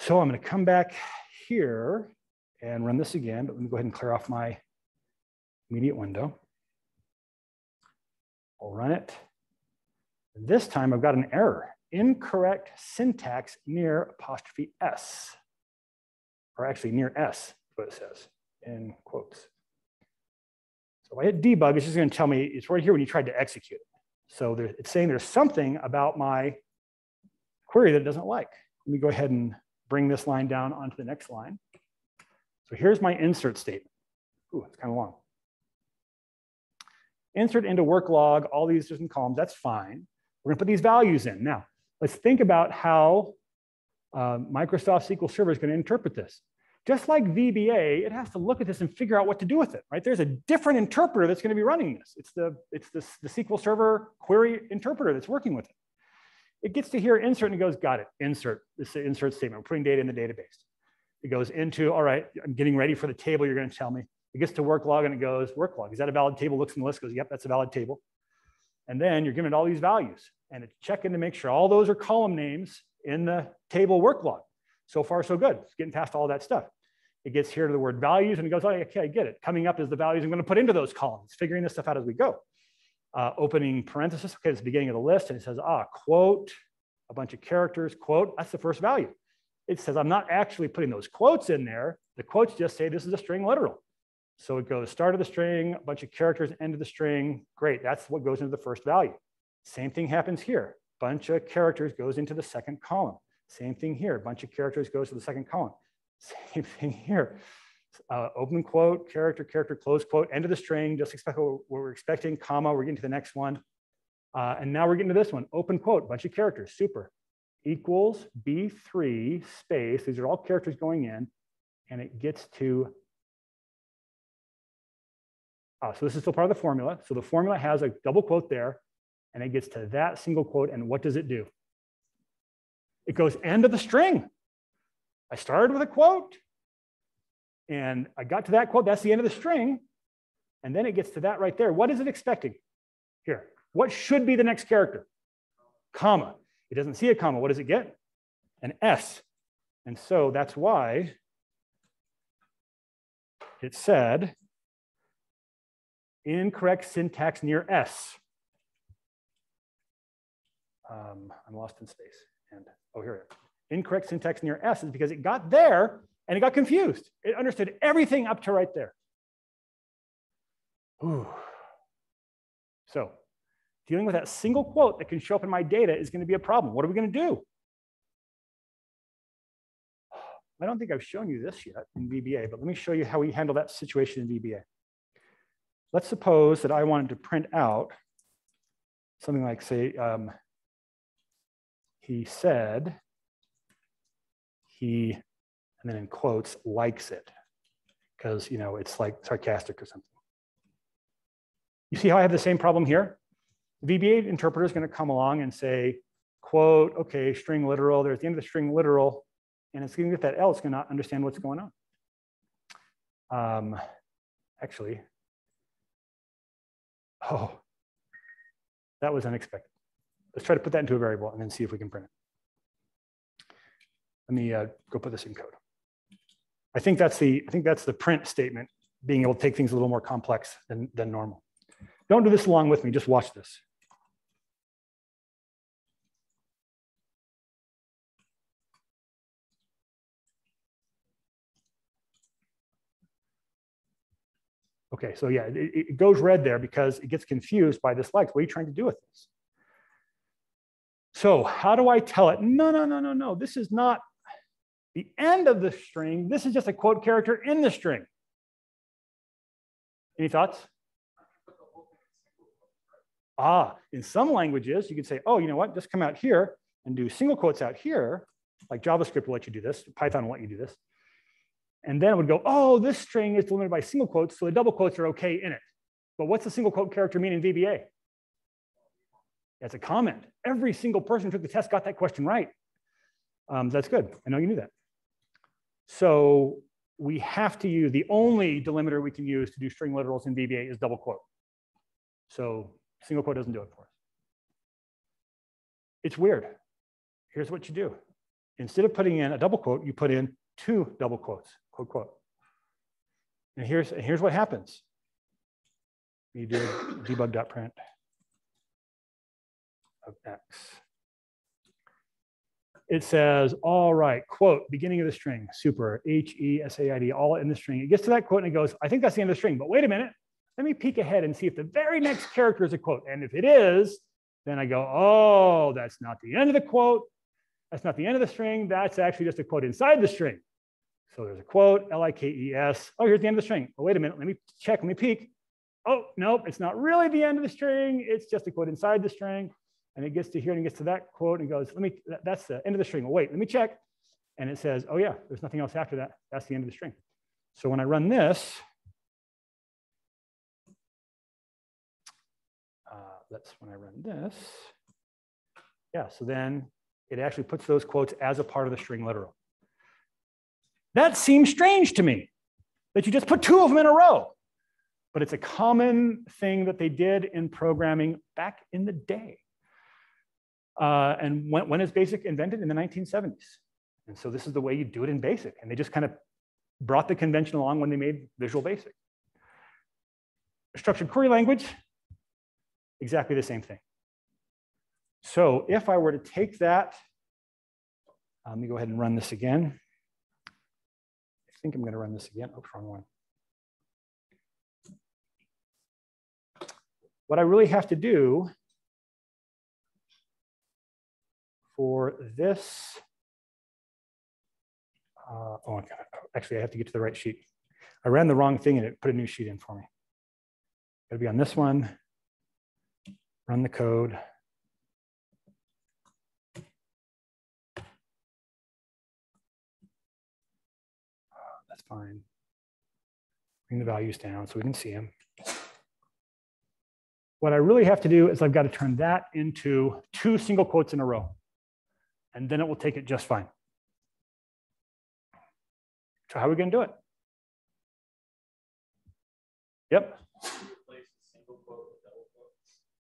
So I'm going to come back here and run this again, but let me go ahead and clear off my immediate window. I'll run it. This time I've got an error, incorrect syntax near apostrophe S, or actually near S, what it says in quotes. So if I hit debug, it's just going to tell me it's right here when you tried to execute it. So there, it's saying there's something about my query that it doesn't like. Let me go ahead and bring this line down onto the next line. So here's my insert statement. Ooh, it's kind of long. Insert into work log, all these different columns, that's fine. We're gonna put these values in. Now, let's think about how uh, Microsoft SQL Server is gonna interpret this. Just like VBA, it has to look at this and figure out what to do with it, right? There's a different interpreter that's gonna be running this. It's the, it's the, the SQL Server query interpreter that's working with it. It gets to here, insert, and it goes, got it, insert, this insert statement, We're putting data in the database. It goes into, all right, I'm getting ready for the table you're gonna tell me. It gets to work log and it goes, work log, is that a valid table? Looks in the list, goes, yep, that's a valid table. And then you're giving it all these values and it's checking to make sure all those are column names in the table work log. So far, so good. It's getting past all that stuff. It gets here to the word values and it goes, oh, okay, I get it. Coming up is the values I'm going to put into those columns, figuring this stuff out as we go. Uh, opening parenthesis, okay, it's the beginning of the list, and it says, ah, quote, a bunch of characters, quote, that's the first value. It says I'm not actually putting those quotes in there. The quotes just say this is a string literal. So it goes start of the string, a bunch of characters, end of the string. Great, that's what goes into the first value. Same thing happens here. Bunch of characters goes into the second column. Same thing here. Bunch of characters goes to the second column. Same thing here. Uh, open quote, character, character, close quote, end of the string, just expect what we're expecting, comma, we're getting to the next one. Uh, and now we're getting to this one, open quote, bunch of characters, super. Equals B3 space, these are all characters going in, and it gets to, uh, so this is still part of the formula. So the formula has a double quote there, and it gets to that single quote, and what does it do? It goes end of the string. I started with a quote, and I got to that quote, that's the end of the string, and then it gets to that right there. What is it expecting? Here, what should be the next character? Comma. It doesn't see a comma. What does it get? An S. And so that's why it said incorrect syntax near S. Um, I'm lost in space. And oh, here it is. Incorrect syntax near S is because it got there and it got confused. It understood everything up to right there. Ooh. So dealing with that single quote that can show up in my data is going to be a problem. What are we going to do? I don't think I've shown you this yet in VBA, but let me show you how we handle that situation in VBA. Let's suppose that I wanted to print out something like, say, um, he said, he, and then in quotes, likes it, because you know it's like sarcastic or something. You see how I have the same problem here? The VBA interpreter is going to come along and say, quote, okay, string literal, there's the end of the string literal, and it's going to get that L, it's going to understand what's going on. Um, actually, oh, that was unexpected. Let's try to put that into a variable and then see if we can print it. Let me uh, go put this in code. I think that's the I think that's the print statement, being able to take things a little more complex than, than normal. Don't do this along with me, just watch this. Okay, so yeah, it, it goes red there because it gets confused by this lex. What are you trying to do with this? So how do I tell it? No, no, no, no, no. This is not the end of the string. This is just a quote character in the string. Any thoughts? Ah, in some languages, you could say, oh, you know what? Just come out here and do single quotes out here. Like JavaScript will let you do this. Python will let you do this. And then it would go, oh, this string is delimited by single quotes, so the double quotes are okay in it. But what's the single quote character mean in VBA? That's a comment. Every single person who took the test got that question right. Um, that's good. I know you knew that. So we have to use, the only delimiter we can use to do string literals in VBA is double quote. So single quote doesn't do it for us. It's weird. Here's what you do. Instead of putting in a double quote, you put in two double quotes, quote, quote. And here's, here's what happens. You do debug.print of x. It says, all right, quote, beginning of the string, super, H-E-S-A-I-D, all in the string. It gets to that quote and it goes, I think that's the end of the string, but wait a minute. Let me peek ahead and see if the very next character is a quote. And if it is, then I go, oh, that's not the end of the quote. That's not the end of the string. That's actually just a quote inside the string. So there's a quote, L-I-K-E-S. Oh, here's the end of the string. Oh, wait a minute. Let me check. Let me peek. Oh, nope. It's not really the end of the string. It's just a quote inside the string. And it gets to here and it gets to that quote and goes, let me, that's the end of the string. Well, wait, let me check. And it says, oh yeah, there's nothing else after that. That's the end of the string. So when I run this, uh, that's when I run this. Yeah, so then it actually puts those quotes as a part of the string literal. That seems strange to me that you just put two of them in a row. But it's a common thing that they did in programming back in the day. Uh, and when, when is BASIC invented? In the 1970s. And so this is the way you do it in BASIC. And they just kind of brought the convention along when they made Visual Basic. Structured query language, exactly the same thing. So if I were to take that, let me go ahead and run this again. I think I'm going to run this again. Oh, wrong one. What I really have to do for this, uh, oh, actually, I have to get to the right sheet. I ran the wrong thing and it put a new sheet in for me. To be on this one, run the code. That's fine. Bring the values down so we can see them. What I really have to do is I've got to turn that into two single quotes in a row. And then it will take it just fine. So how are we going to do it? Yep.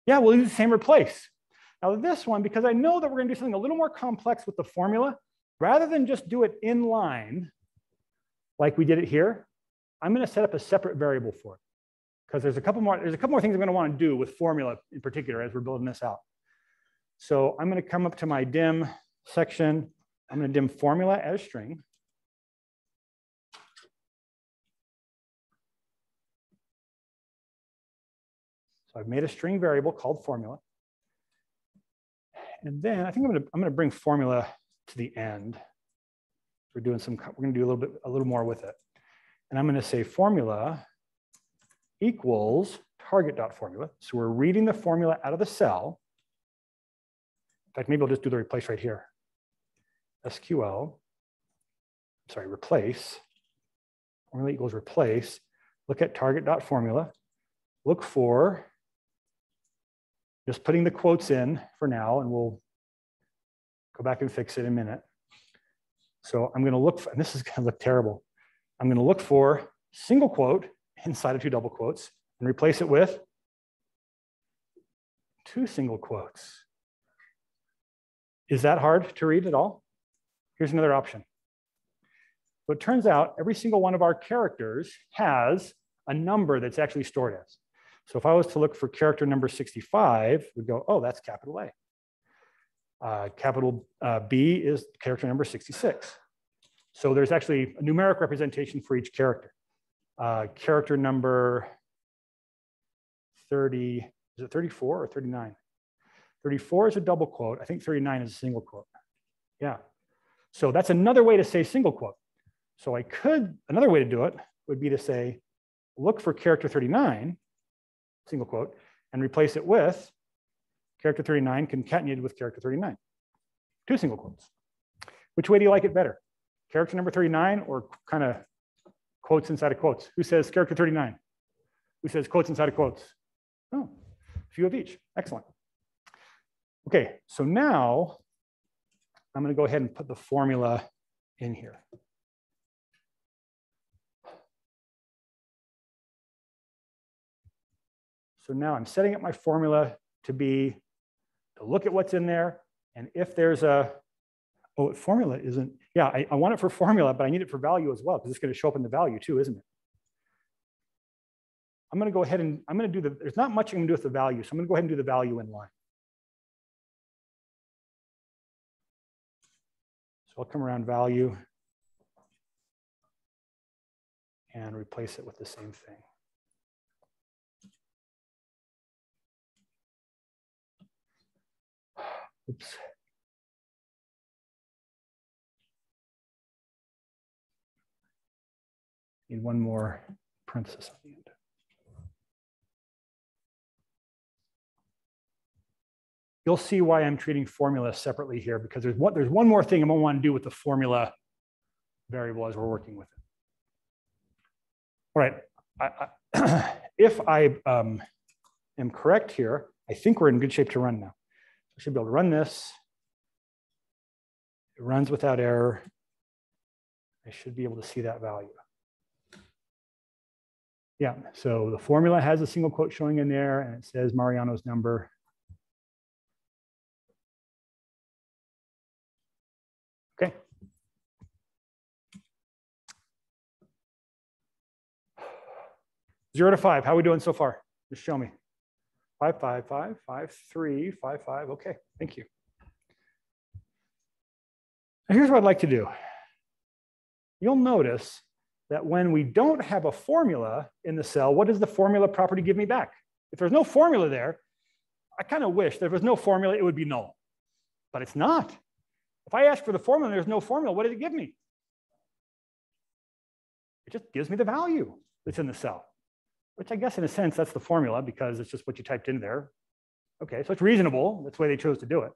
Yeah, we'll use the same replace. Now this one, because I know that we're going to do something a little more complex with the formula, rather than just do it in line, like we did it here, I'm going to set up a separate variable for it because there's a couple more there's a couple more things I'm going to want to do with formula in particular as we're building this out. So I'm going to come up to my dim section. I'm going to dim formula as string. So I've made a string variable called formula. And then I think I'm going to I'm to bring formula to the end. We're doing some we're going to do a little bit a little more with it. And I'm going to say formula equals target.formula. So we're reading the formula out of the cell. In fact, maybe I'll just do the replace right here. SQL, sorry, replace, formula equals replace, look at target.formula, look for, just putting the quotes in for now, and we'll go back and fix it in a minute. So I'm gonna look for, and this is gonna look terrible. I'm gonna look for single quote inside of two double quotes and replace it with two single quotes. Is that hard to read at all? Here's another option. So it turns out every single one of our characters has a number that's actually stored as. So if I was to look for character number 65, we'd go, oh, that's capital A. Uh, capital uh, B is character number 66. So there's actually a numeric representation for each character. uh, character number 30, is it 34 or 39? 34 is a double quote. I think 39 is a single quote. Yeah. So that's another way to say single quote. So I could, another way to do it would be to say, look for character 39, single quote, and replace it with character 39 concatenated with character 39. Two single quotes. Which way do you like it better? Character number 39 or kind of quotes inside of quotes? Who says character 39? Who says quotes inside of quotes? Oh, a few of each. Excellent. Okay, so now I'm going to go ahead and put the formula in here. So now I'm setting up my formula to be, to look at what's in there. And if there's a, oh, formula isn't, yeah, I, I want it for formula, but I need it for value as well, because it's going to show up in the value too, isn't it? I'm going to go ahead and I'm going to do the, there's not much I'm going to do with the value. So I'm going to go ahead and do the value in line. So I'll come around value and replace it with the same thing. Oops. Need one more parenthesis on the end. You'll see why I'm treating formula separately here because there's one, there's one more thing I'm gonna want to do with the formula variable as we're working with it. All right, I, I, if I um, am correct here, I think we're in good shape to run now. I should be able to run this. It runs without error. I should be able to see that value. Yeah, so the formula has a single quote showing in there and it says Mariano's number. Okay. Zero to five, how are we doing so far? Just show me. Five, five, five, five, three, five, five. Okay, thank you. Now here's what I'd like to do. You'll notice that when we don't have a formula in the cell, what does the formula property give me back? If there's no formula there, I kind of wish there was no formula, it would be null. But it's not. If I ask for the formula there's no formula, what does it give me? It just gives me the value that's in the cell which I guess in a sense, that's the formula because it's just what you typed in there. Okay, so it's reasonable. That's the way they chose to do it.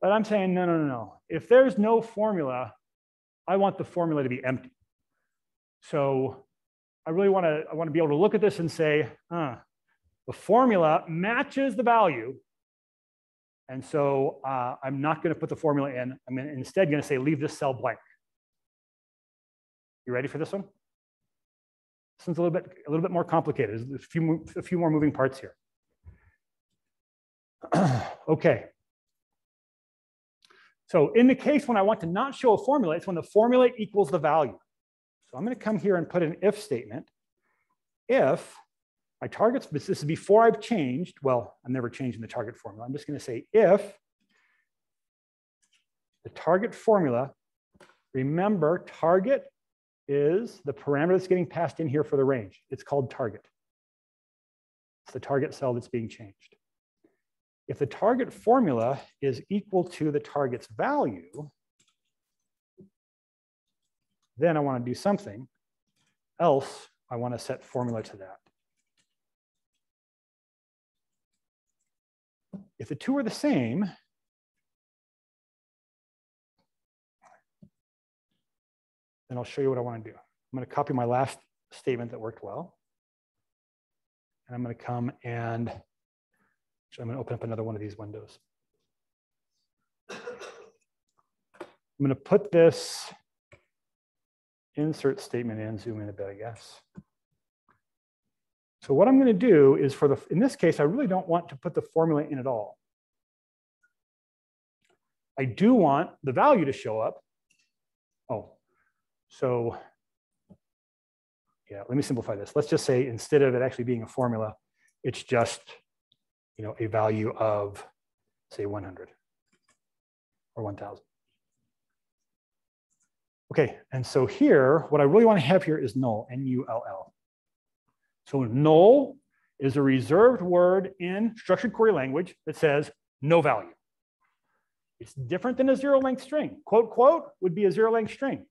But I'm saying, no, no, no, no. If there's no formula, I want the formula to be empty. So I really want to, I want to be able to look at this and say, uh, the formula matches the value. And so uh, I'm not going to put the formula in. I'm instead going to say, leave this cell blank. You ready for this one? This one's a little bit, a little bit more complicated. There's a few, a few more moving parts here. okay. So in the case when I want to not show a formula, it's when the formula equals the value. So I'm going to come here and put an if statement. If my targets, this is before I've changed, well, I'm never changing the target formula. I'm just going to say if the target formula, remember target is the parameter that's getting passed in here for the range. It's called target. It's the target cell that's being changed. If the target formula is equal to the target's value, then I want to do something else. I want to set formula to that. If the two are the same, and I'll show you what I want to do. I'm going to copy my last statement that worked well. And I'm going to come and so I'm going to open up another one of these windows. I'm going to put this insert statement in, zoom in a bit, I guess. So what I'm going to do is for the, in this case, I really don't want to put the formula in at all. I do want the value to show up. Oh, so yeah, let me simplify this. Let's just say instead of it actually being a formula, it's just you know a value of say 100 or 1000. Okay, and so here, what I really want to have here is null, N-U-L-L. So null is a reserved word in structured query language that says no value. It's different than a zero length string. Quote, quote would be a zero length string.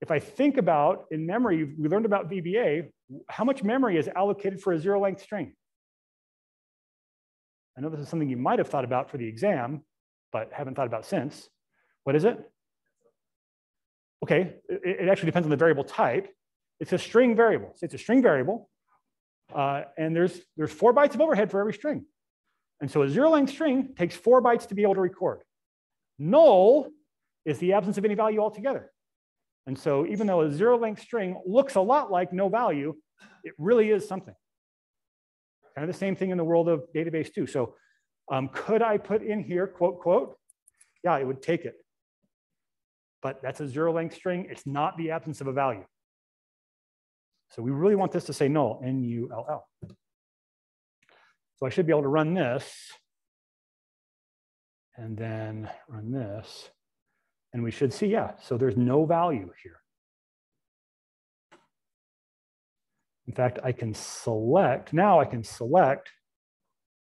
If I think about in memory, we learned about VBA, how much memory is allocated for a zero length string? I know this is something you might have thought about for the exam, but haven't thought about since. What is it? Okay, it, it actually depends on the variable type. It's a string variable. So it's a string variable, uh, and there's, there's four bytes of overhead for every string. And so a zero length string takes four bytes to be able to record. Null is the absence of any value altogether. And so even though a zero length string looks a lot like no value, it really is something. Kind of the same thing in the world of database too. So um, could I put in here, quote, quote? Yeah, it would take it. But that's a zero length string. It's not the absence of a value. So we really want this to say null, N-U-L-L. So I should be able to run this and then run this. And we should see, yeah, so there's no value here. In fact, I can select, now I can select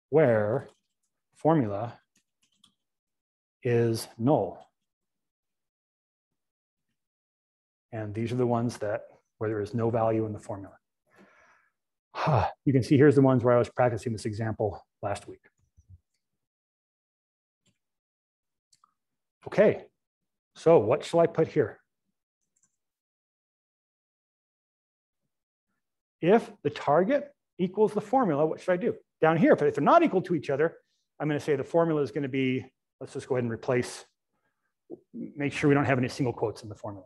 where formula is null. And these are the ones that where there is no value in the formula. You can see here's the ones where I was practicing this example last week. Okay, so what shall I put here? If the target equals the formula, what should I do? Down here, if they're not equal to each other, I'm going to say the formula is going to be, let's just go ahead and replace, make sure we don't have any single quotes in the formula.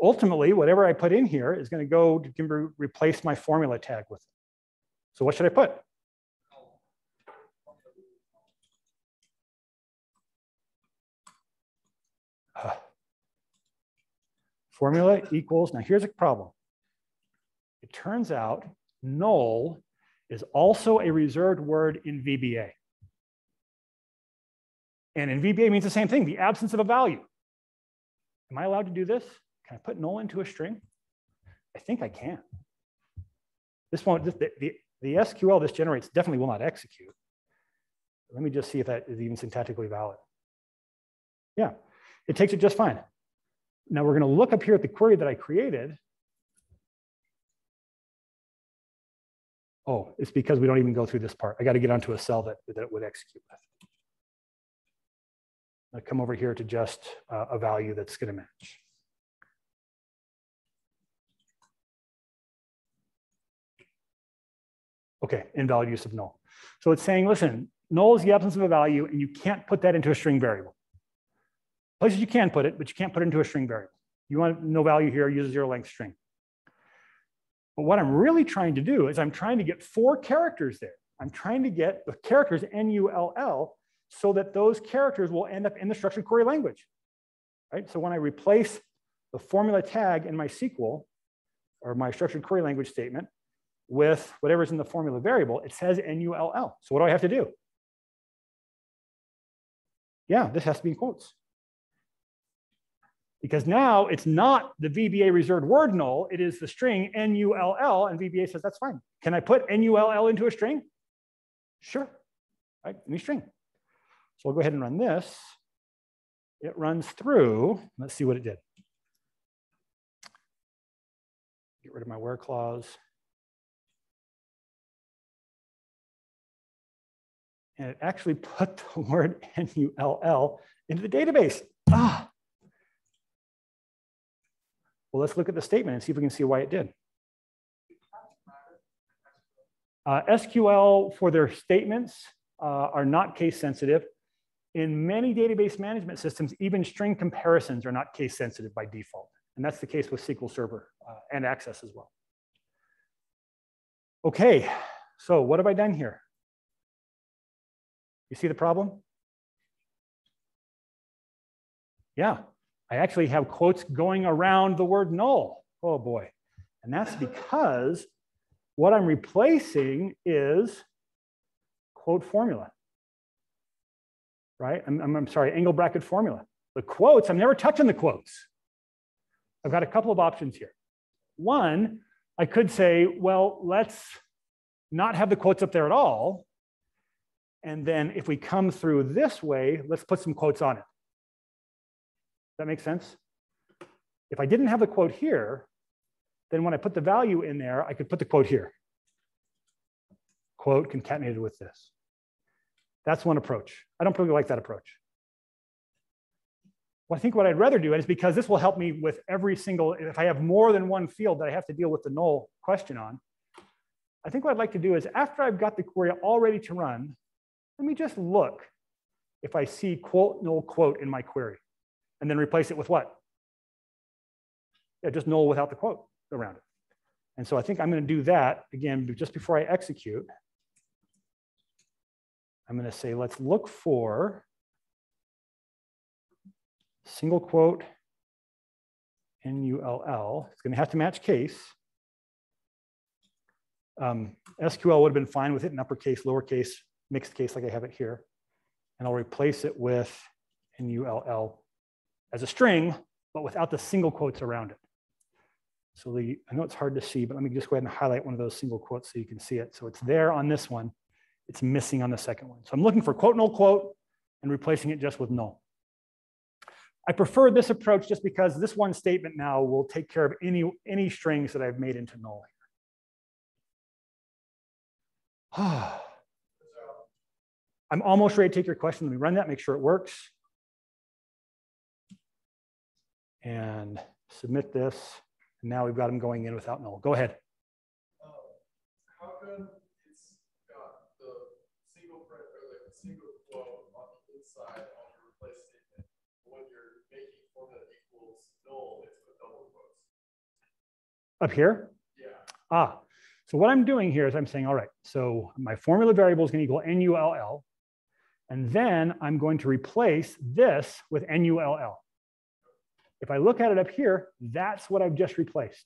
ultimately, whatever I put in here is going to go to re replace my formula tag with it. So what should I put? Uh, formula equals, now here's a problem. It turns out null is also a reserved word in VBA. And in VBA means the same thing, the absence of a value. Am I allowed to do this? Can I put null into a string? I think I can. This won't, the, the, the SQL this generates definitely will not execute. Let me just see if that is even syntactically valid. Yeah, it takes it just fine. Now we're going to look up here at the query that I created. Oh, it's because we don't even go through this part. I got to get onto a cell that, that it would execute with. I come over here to just uh, a value that's going to match. Okay, invalid use of null. So it's saying, listen, null is the absence of a value, and you can't put that into a string variable. Places you can put it, but you can't put it into a string variable. You want no value here, use a zero length string. But what I'm really trying to do is I'm trying to get four characters there. I'm trying to get the characters N-U-L-L so that those characters will end up in the structured query language. Right? So when I replace the formula tag in my SQL or my structured query language statement, with whatever's in the formula variable, it says NULL. So what do I have to do? Yeah, this has to be in quotes. Because now it's not the VBA reserved word null, it is the string NULL, and VBA says that's fine. Can I put NULL into a string? Sure, right, any string. So we'll go ahead and run this. It runs through, let's see what it did. Get rid of my where clause. And it actually put the word N-U-L-L into the database. Ah. Well, let's look at the statement and see if we can see why it did. Uh, SQL for their statements uh, are not case sensitive. In many database management systems, even string comparisons are not case sensitive by default. And that's the case with SQL Server uh, and Access as well. Okay, so what have I done here? You see the problem? Yeah, I actually have quotes going around the word null. Oh boy. And that's because what I'm replacing is quote formula. Right? I'm, I'm, I'm sorry, angle bracket formula. The quotes, I'm never touching the quotes. I've got a couple of options here. One, I could say, well, let's not have the quotes up there at all. And then if we come through this way, let's put some quotes on it. That makes sense? If I didn't have the quote here, then when I put the value in there, I could put the quote here. Quote concatenated with this. That's one approach. I don't really like that approach. Well, I think what I'd rather do is because this will help me with every single, if I have more than one field that I have to deal with the null question on, I think what I'd like to do is after I've got the query all ready to run, let me just look if I see quote null quote in my query and then replace it with what? Yeah, just null without the quote around it. And so I think I'm going to do that again just before I execute. I'm going to say, let's look for single quote N-U-L-L. It's going to have to match case. Um, SQL would have been fine with it in uppercase, lowercase, mixed case like I have it here. And I'll replace it with an N-U-L-L as a string, but without the single quotes around it. So the, I know it's hard to see, but let me just go ahead and highlight one of those single quotes so you can see it. So it's there on this one. It's missing on the second one. So I'm looking for quote null quote and replacing it just with null. I prefer this approach just because this one statement now will take care of any, any strings that I've made into null ah. I'm almost ready to take your question. Let me run that, make sure it works. And submit this. And now we've got them going in without null. Go ahead. Uh, how come it's got the single print or like a single quote on the inside on your replace statement? When you're making formula equals null, it's with double quotes. Up here? Yeah. Ah, so what I'm doing here is I'm saying, all right, so my formula variable is going to equal NULL. And then I'm going to replace this with NULL. If I look at it up here, that's what I've just replaced.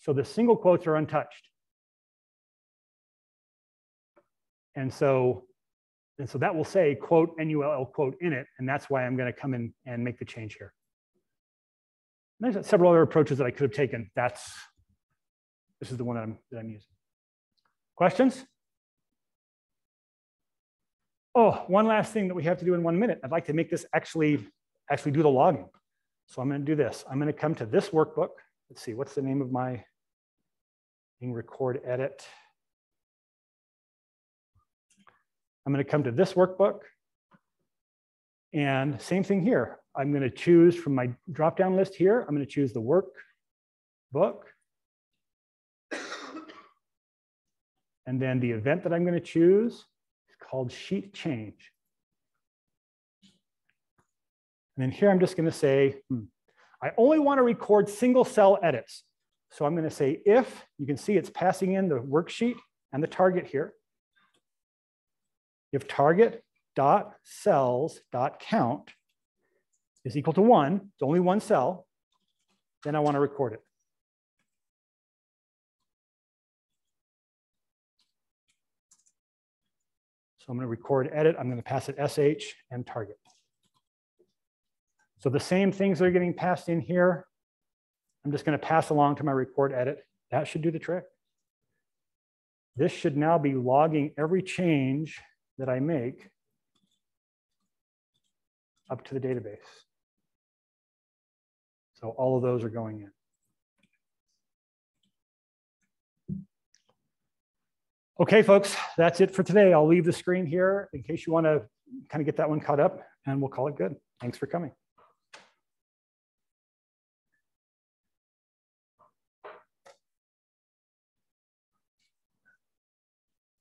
So the single quotes are untouched. And so, and so that will say quote NULL quote in it, and that's why I'm going to come in and make the change here. And there's several other approaches that I could have taken. That's this is the one that I'm that I'm using. Questions? Oh, one last thing that we have to do in one minute. I'd like to make this actually actually do the logging. So I'm going to do this. I'm going to come to this workbook. Let's see, what's the name of my thing? Record edit. I'm going to come to this workbook. And same thing here. I'm going to choose from my drop-down list here. I'm going to choose the workbook. And then the event that I'm going to choose called sheet change. And then here I'm just going to say, hmm, I only want to record single cell edits. So I'm going to say if, you can see it's passing in the worksheet and the target here. If target dot cells dot count is equal to one, it's only one cell, then I want to record it. So I'm going to record edit. I'm going to pass it sh and target. So the same things that are getting passed in here, I'm just going to pass along to my record edit. That should do the trick. This should now be logging every change that I make up to the database. So all of those are going in. Okay, folks, that's it for today. I'll leave the screen here in case you want to kind of get that one caught up, and we'll call it good. Thanks for coming.